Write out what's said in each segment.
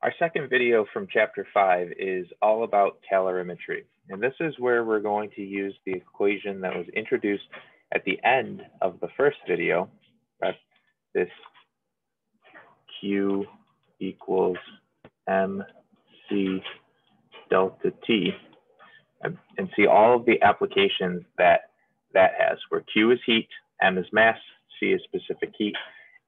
Our second video from chapter five is all about calorimetry. And this is where we're going to use the equation that was introduced at the end of the first video, That's this Q equals MC delta T, and, and see all of the applications that that has, where Q is heat, M is mass, C is specific heat,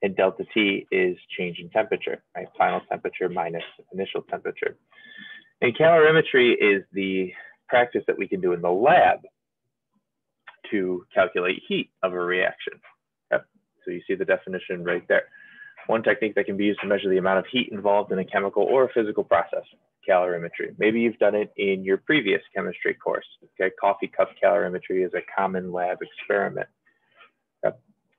and delta T is change in temperature, right? Final temperature minus initial temperature. And calorimetry is the practice that we can do in the lab to calculate heat of a reaction. So you see the definition right there. One technique that can be used to measure the amount of heat involved in a chemical or a physical process, calorimetry. Maybe you've done it in your previous chemistry course. Okay, coffee cup calorimetry is a common lab experiment.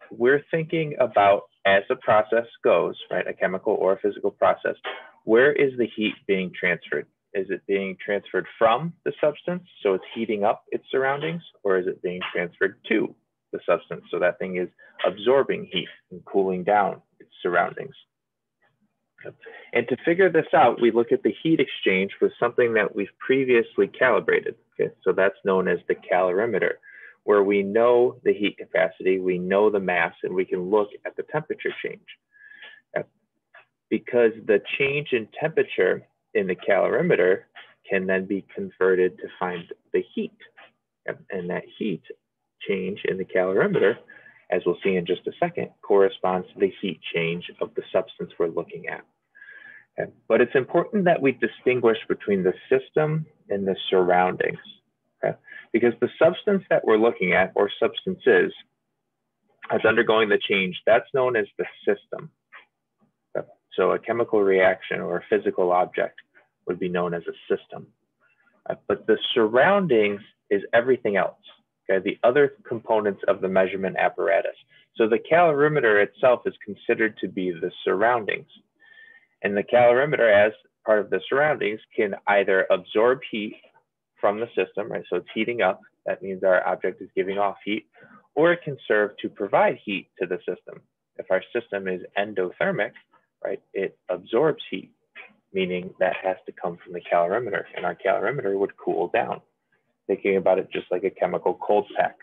We're thinking about as the process goes, right, a chemical or a physical process, where is the heat being transferred? Is it being transferred from the substance, so it's heating up its surroundings, or is it being transferred to the substance, so that thing is absorbing heat and cooling down its surroundings? And to figure this out, we look at the heat exchange with something that we've previously calibrated. Okay, so that's known as the calorimeter where we know the heat capacity, we know the mass, and we can look at the temperature change. Because the change in temperature in the calorimeter can then be converted to find the heat. And that heat change in the calorimeter, as we'll see in just a second, corresponds to the heat change of the substance we're looking at. But it's important that we distinguish between the system and the surroundings? Because the substance that we're looking at, or substances, that's undergoing the change. That's known as the system. So a chemical reaction or a physical object would be known as a system. Uh, but the surroundings is everything else, okay? The other components of the measurement apparatus. So the calorimeter itself is considered to be the surroundings. And the calorimeter as part of the surroundings can either absorb heat from the system, right? So it's heating up. That means our object is giving off heat, or it can serve to provide heat to the system. If our system is endothermic, right, it absorbs heat, meaning that has to come from the calorimeter, and our calorimeter would cool down. Thinking about it just like a chemical cold pack.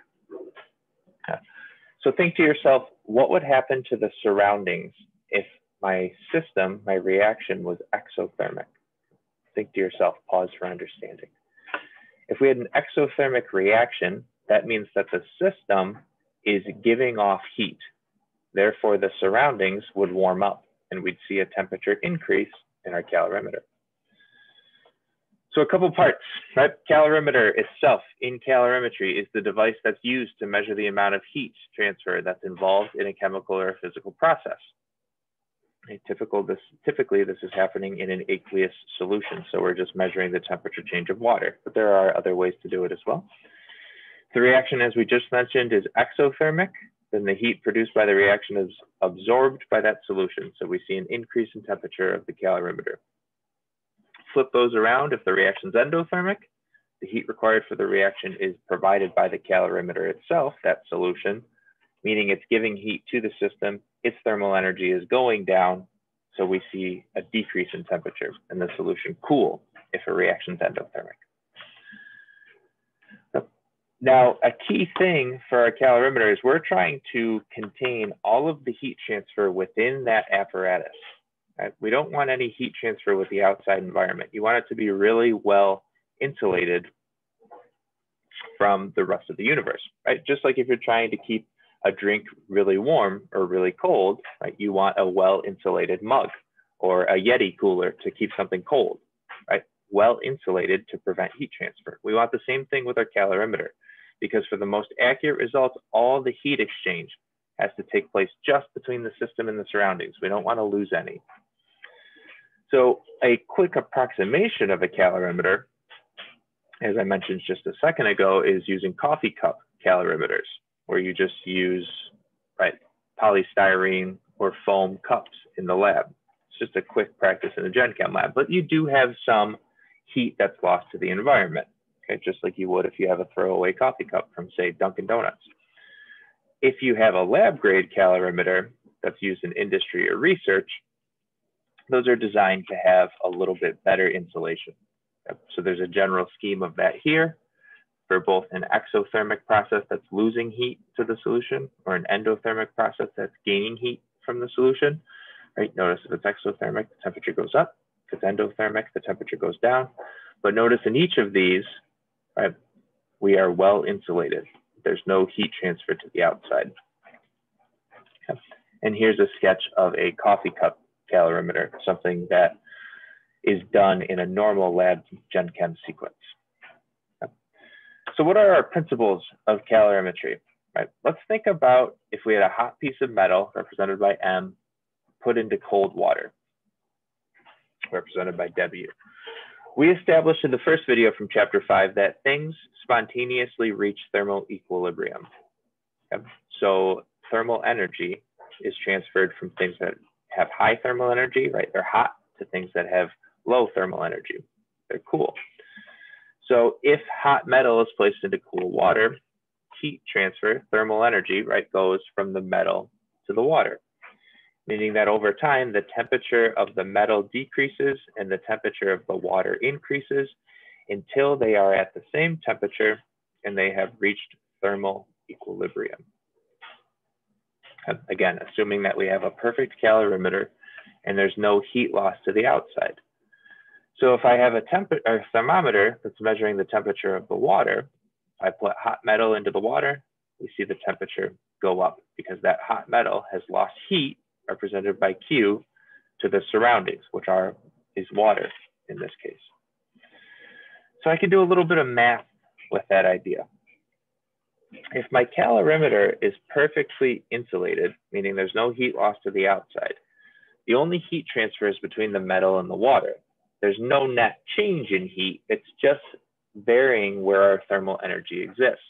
So think to yourself, what would happen to the surroundings if my system, my reaction was exothermic? Think to yourself, pause for understanding. If we had an exothermic reaction, that means that the system is giving off heat. Therefore, the surroundings would warm up and we'd see a temperature increase in our calorimeter. So a couple parts, right? Calorimeter itself in calorimetry is the device that's used to measure the amount of heat transfer that's involved in a chemical or a physical process. Typical, this, typically, this is happening in an aqueous solution. So we're just measuring the temperature change of water, but there are other ways to do it as well. The reaction, as we just mentioned, is exothermic. Then the heat produced by the reaction is absorbed by that solution. So we see an increase in temperature of the calorimeter. Flip those around. If the reaction is endothermic, the heat required for the reaction is provided by the calorimeter itself, that solution, meaning it's giving heat to the system its thermal energy is going down, so we see a decrease in temperature and the solution cool if a reaction is endothermic. Now, a key thing for our calorimeter is we're trying to contain all of the heat transfer within that apparatus. Right? We don't want any heat transfer with the outside environment. You want it to be really well insulated from the rest of the universe, right? Just like if you're trying to keep a drink really warm or really cold, right, you want a well insulated mug or a Yeti cooler to keep something cold, right? Well insulated to prevent heat transfer. We want the same thing with our calorimeter because for the most accurate results, all the heat exchange has to take place just between the system and the surroundings. We don't want to lose any. So a quick approximation of a calorimeter, as I mentioned just a second ago, is using coffee cup calorimeters where you just use right polystyrene or foam cups in the lab. It's just a quick practice in the Gen Chem lab, but you do have some heat that's lost to the environment, okay, just like you would if you have a throwaway coffee cup from, say, Dunkin' Donuts. If you have a lab grade calorimeter that's used in industry or research, those are designed to have a little bit better insulation. So there's a general scheme of that here for both an exothermic process that's losing heat to the solution or an endothermic process that's gaining heat from the solution. Right? Notice if it's exothermic, the temperature goes up. If it's endothermic, the temperature goes down. But notice in each of these, right, we are well insulated. There's no heat transfer to the outside. And here's a sketch of a coffee cup calorimeter, something that is done in a normal lab Gen Chem sequence. So what are our principles of calorimetry? Right. Let's think about if we had a hot piece of metal represented by M put into cold water represented by W. We established in the first video from chapter five that things spontaneously reach thermal equilibrium. Okay. So thermal energy is transferred from things that have high thermal energy, right? They're hot to things that have low thermal energy. They're cool. So if hot metal is placed into cool water, heat transfer, thermal energy, right, goes from the metal to the water, meaning that over time, the temperature of the metal decreases and the temperature of the water increases until they are at the same temperature and they have reached thermal equilibrium. Uh, again, assuming that we have a perfect calorimeter and there's no heat loss to the outside. So if I have a, a thermometer that's measuring the temperature of the water, I put hot metal into the water, we see the temperature go up because that hot metal has lost heat represented by Q to the surroundings, which are is water in this case. So I can do a little bit of math with that idea. If my calorimeter is perfectly insulated, meaning there's no heat loss to the outside, the only heat transfer is between the metal and the water. There's no net change in heat. It's just varying where our thermal energy exists.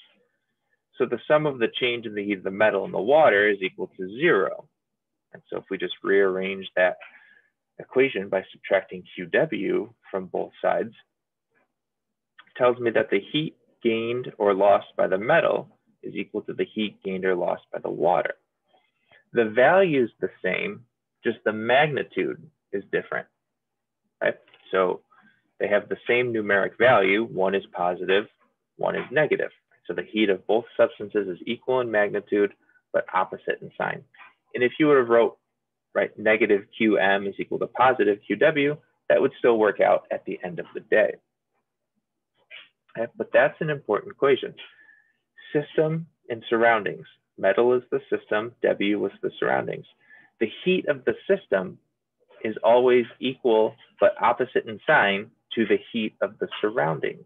So the sum of the change in the heat of the metal and the water is equal to zero. And so if we just rearrange that equation by subtracting QW from both sides, tells me that the heat gained or lost by the metal is equal to the heat gained or lost by the water. The value is the same, just the magnitude is different. Right? So they have the same numeric value. One is positive, one is negative. So the heat of both substances is equal in magnitude, but opposite in sign. And if you would have wrote, right, negative QM is equal to positive QW, that would still work out at the end of the day. Okay, but that's an important equation. System and surroundings. Metal is the system, W is the surroundings. The heat of the system is always equal but opposite in sign to the heat of the surroundings.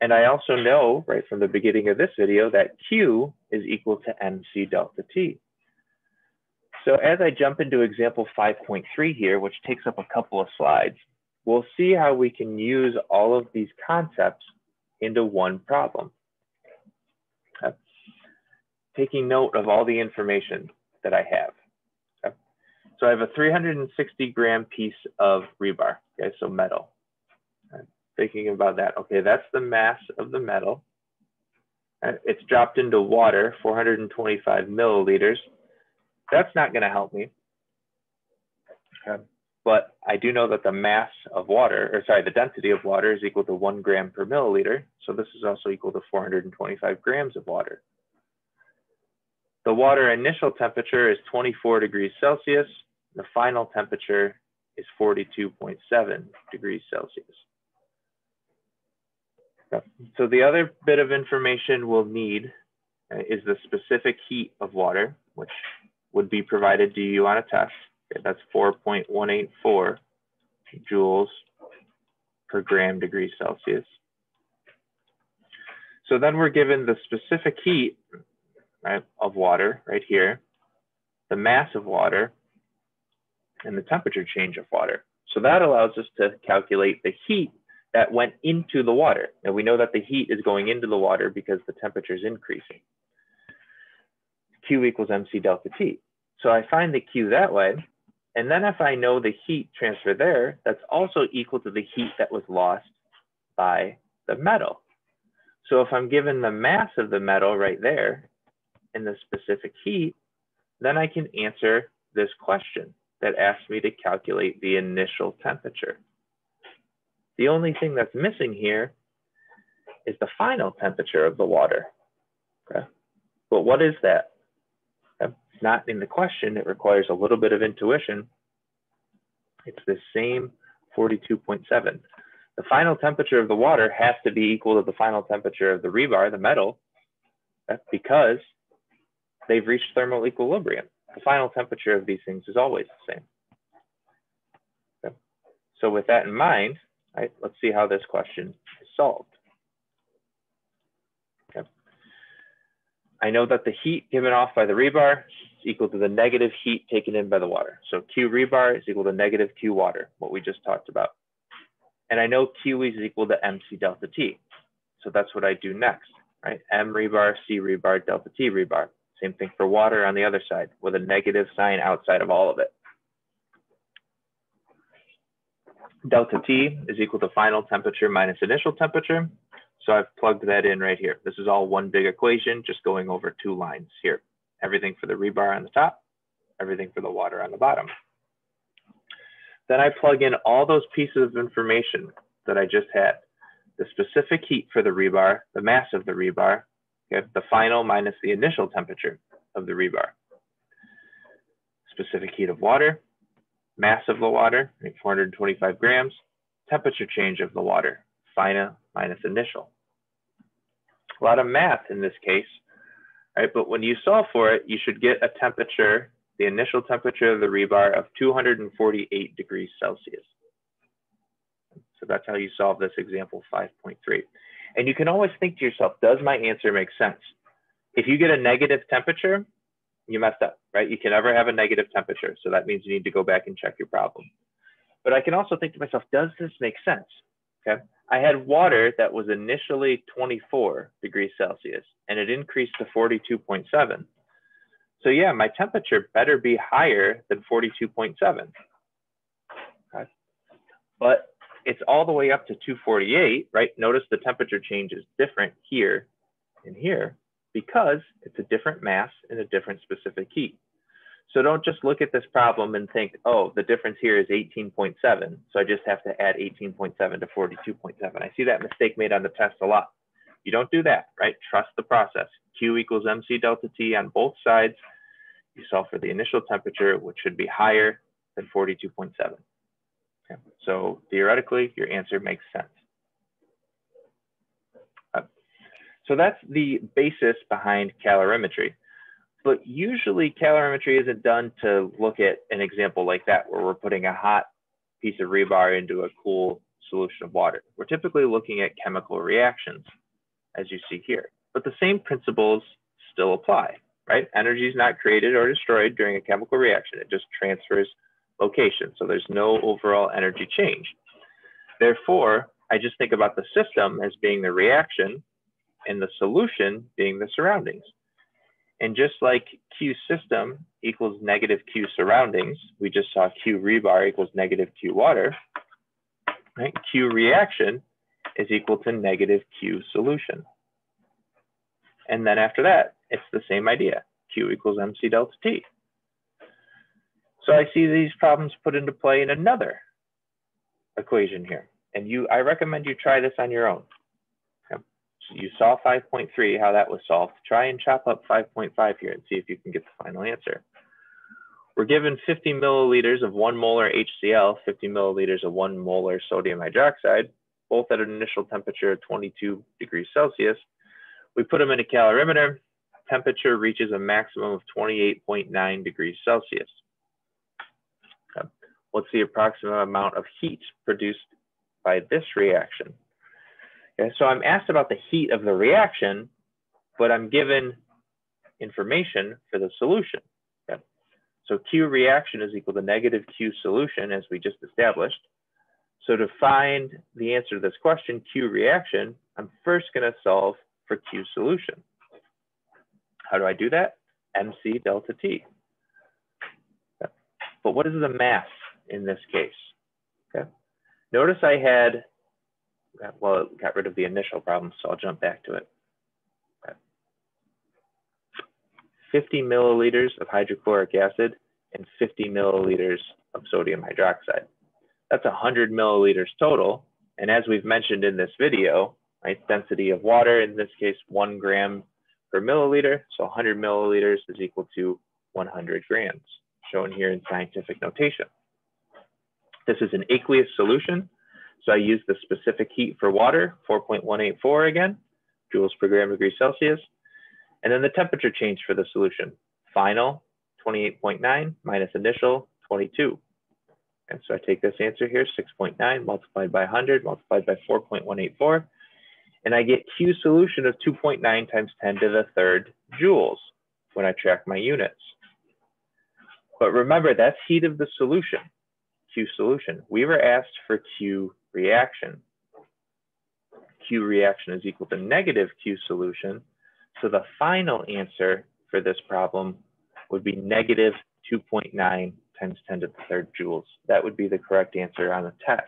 And I also know right from the beginning of this video that Q is equal to MC delta T. So as I jump into example 5.3 here, which takes up a couple of slides, we'll see how we can use all of these concepts into one problem. Okay. Taking note of all the information that I have. So I have a 360 gram piece of rebar, okay, so metal. thinking about that, okay, that's the mass of the metal. Uh, it's dropped into water, 425 milliliters. That's not gonna help me. Okay. But I do know that the mass of water, or sorry, the density of water is equal to one gram per milliliter. So this is also equal to 425 grams of water. The water initial temperature is 24 degrees Celsius. The final temperature is 42.7 degrees Celsius. So the other bit of information we'll need uh, is the specific heat of water, which would be provided to you on a test. Okay, that's 4.184 joules per gram degree Celsius. So then we're given the specific heat right, of water right here, the mass of water, and the temperature change of water. So that allows us to calculate the heat that went into the water. And we know that the heat is going into the water because the temperature is increasing. Q equals MC delta T. So I find the Q that way. And then if I know the heat transfer there, that's also equal to the heat that was lost by the metal. So if I'm given the mass of the metal right there and the specific heat, then I can answer this question that asks me to calculate the initial temperature. The only thing that's missing here is the final temperature of the water. Okay. But what is that? It's not in the question. It requires a little bit of intuition. It's the same 42.7. The final temperature of the water has to be equal to the final temperature of the rebar, the metal, because they've reached thermal equilibrium. The final temperature of these things is always the same. Okay. So with that in mind, right, let's see how this question is solved. Okay. I know that the heat given off by the rebar is equal to the negative heat taken in by the water. So Q rebar is equal to negative Q water, what we just talked about. And I know Q is equal to MC delta T. So that's what I do next, right? M rebar, C rebar, delta T rebar. Same thing for water on the other side with a negative sign outside of all of it. Delta T is equal to final temperature minus initial temperature. So I've plugged that in right here. This is all one big equation, just going over two lines here. Everything for the rebar on the top, everything for the water on the bottom. Then I plug in all those pieces of information that I just had. The specific heat for the rebar, the mass of the rebar, okay, the final minus the initial temperature of the rebar. Specific heat of water, mass of the water, 425 grams, temperature change of the water, final minus initial. A lot of math in this case, right? But when you solve for it, you should get a temperature the initial temperature of the rebar of 248 degrees Celsius. So that's how you solve this example 5.3. And you can always think to yourself, does my answer make sense? If you get a negative temperature, you messed up, right? You can never have a negative temperature. So that means you need to go back and check your problem. But I can also think to myself, does this make sense? Okay. I had water that was initially 24 degrees Celsius and it increased to 42.7. So yeah, my temperature better be higher than 42.7. Okay. But it's all the way up to 248, right? Notice the temperature change is different here and here because it's a different mass and a different specific heat. So don't just look at this problem and think, oh, the difference here is 18.7. So I just have to add 18.7 to 42.7. I see that mistake made on the test a lot. You don't do that, right? Trust the process. Q equals MC delta T on both sides you solve for the initial temperature, which should be higher than 42.7. Okay. So theoretically, your answer makes sense. Uh, so that's the basis behind calorimetry. But usually calorimetry isn't done to look at an example like that, where we're putting a hot piece of rebar into a cool solution of water. We're typically looking at chemical reactions, as you see here. But the same principles still apply right? Energy is not created or destroyed during a chemical reaction. It just transfers location. So there's no overall energy change. Therefore, I just think about the system as being the reaction and the solution being the surroundings. And just like Q system equals negative Q surroundings, we just saw Q rebar equals negative Q water, right? Q reaction is equal to negative Q solution. And then after that, it's the same idea. Q equals MC delta T. So I see these problems put into play in another equation here. And you, I recommend you try this on your own. You saw 5.3, how that was solved. Try and chop up 5.5 here and see if you can get the final answer. We're given 50 milliliters of one molar HCl, 50 milliliters of one molar sodium hydroxide, both at an initial temperature of 22 degrees Celsius. We put them in a calorimeter temperature reaches a maximum of 28.9 degrees Celsius. What's the approximate amount of heat produced by this reaction? Okay, so I'm asked about the heat of the reaction, but I'm given information for the solution. Okay. So Q reaction is equal to negative Q solution, as we just established. So to find the answer to this question, Q reaction, I'm first going to solve for Q solution. How do I do that? MC delta T. But what is the mass in this case? Okay. Notice I had, well, it got rid of the initial problem, so I'll jump back to it. Okay. 50 milliliters of hydrochloric acid and 50 milliliters of sodium hydroxide. That's 100 milliliters total. And as we've mentioned in this video, right, density of water, in this case, one gram per milliliter. So 100 milliliters is equal to 100 grams, shown here in scientific notation. This is an aqueous solution. So I use the specific heat for water, 4.184 again, joules per gram degree Celsius. And then the temperature change for the solution, final 28.9 minus initial 22. And so I take this answer here, 6.9 multiplied by 100 multiplied by 4.184, and I get Q solution of 2.9 times 10 to the third joules when I track my units. But remember, that's heat of the solution, Q solution. We were asked for Q reaction. Q reaction is equal to negative Q solution. So the final answer for this problem would be negative 2.9 times 10 to the third joules. That would be the correct answer on the test.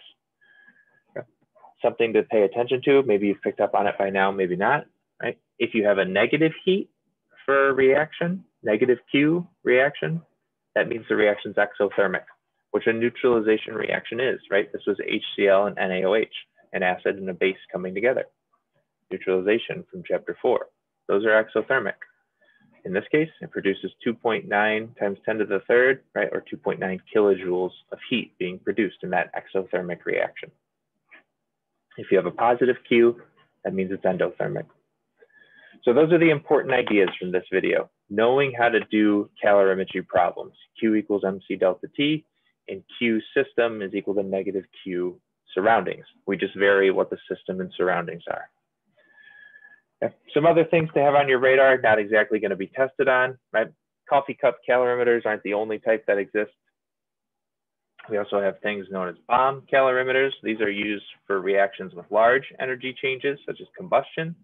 Something to pay attention to, maybe you've picked up on it by now, maybe not, right? If you have a negative heat for a reaction, negative Q reaction, that means the reaction is exothermic, which a neutralization reaction is, right? This was HCl and NaOH, an acid and a base coming together. Neutralization from chapter four. Those are exothermic. In this case, it produces 2.9 times 10 to the third, right, or 2.9 kilojoules of heat being produced in that exothermic reaction. If you have a positive Q, that means it's endothermic. So those are the important ideas from this video. Knowing how to do calorimetry problems. Q equals MC delta T, and Q system is equal to negative Q surroundings. We just vary what the system and surroundings are. Some other things to have on your radar, not exactly going to be tested on, right? Coffee cup calorimeters aren't the only type that exists. We also have things known as bomb calorimeters. These are used for reactions with large energy changes, such as combustion.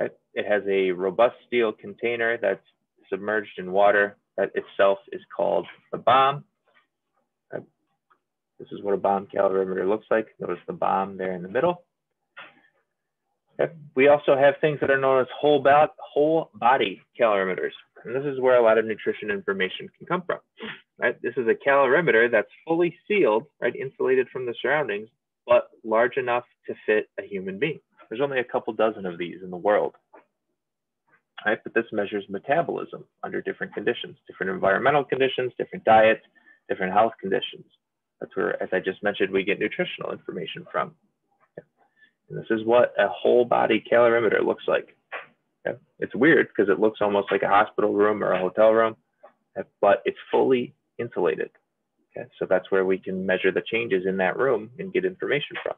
Right? It has a robust steel container that's submerged in water that itself is called the bomb. This is what a bomb calorimeter looks like. Notice the bomb there in the middle. We also have things that are known as whole, whole body calorimeters. And this is where a lot of nutrition information can come from. Right? This is a calorimeter that's fully sealed, right, insulated from the surroundings, but large enough to fit a human being. There's only a couple dozen of these in the world. Right? But this measures metabolism under different conditions, different environmental conditions, different diets, different health conditions. That's where, as I just mentioned, we get nutritional information from. And this is what a whole body calorimeter looks like. It's weird because it looks almost like a hospital room or a hotel room, but it's fully insulated. Okay? So that's where we can measure the changes in that room and get information from,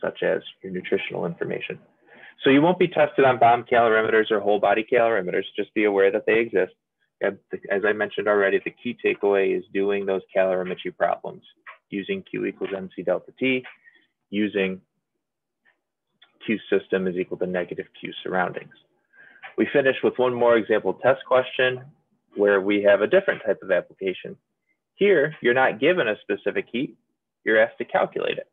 such as your nutritional information. So you won't be tested on bomb calorimeters or whole body calorimeters. Just be aware that they exist. As I mentioned already, the key takeaway is doing those calorimetry problems using Q equals MC delta T using Q system is equal to negative Q surroundings. We finish with one more example test question where we have a different type of application. Here, you're not given a specific heat, you're asked to calculate it.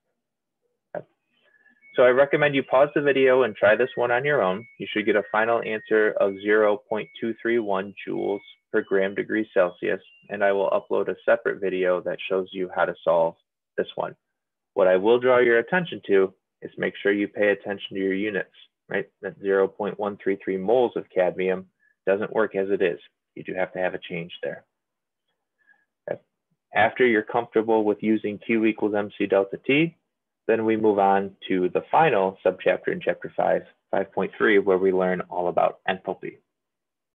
So I recommend you pause the video and try this one on your own. You should get a final answer of 0.231 joules per gram degree Celsius, and I will upload a separate video that shows you how to solve this one. What I will draw your attention to is make sure you pay attention to your units, right? That 0.133 moles of cadmium doesn't work as it is. You do have to have a change there. After you're comfortable with using Q equals MC delta T, then we move on to the final subchapter in chapter 5, 5.3, where we learn all about enthalpy.